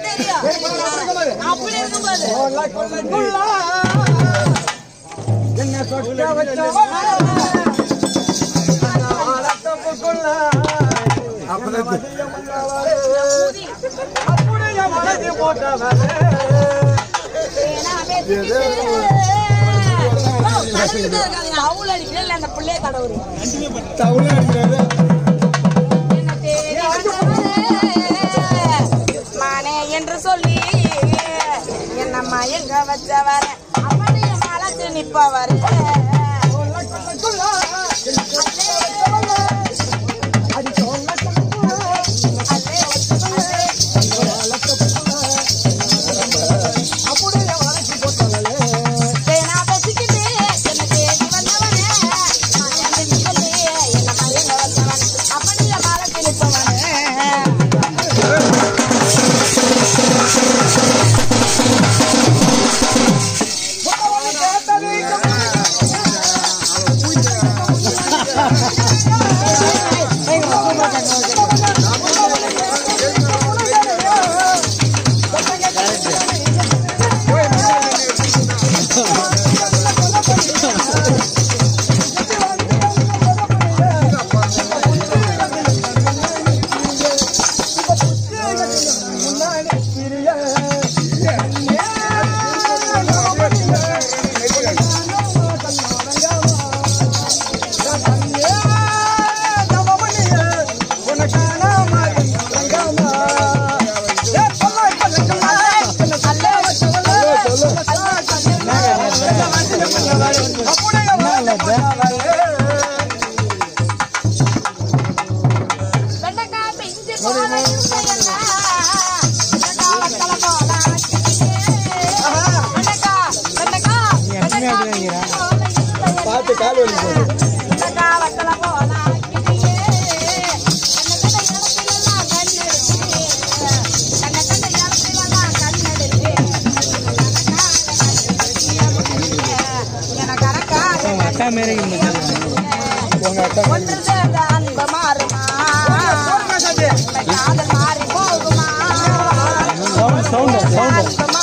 தெரியும். அப்படி இருக்கும்போது என்ன சொட்ட வச்ச? அப்படியே மனதி போட்டவரே அவுள் அடிக்கிறேன் அந்த பிள்ளைய கடவுள் தவுள அடிக்கிறது என்ன மயங்க எங்க வச்சவர அப்படியே மலத்து நிப்பவர் கால் வலி போகுது. அக்கா சவுண்ட் சவுண்ட்.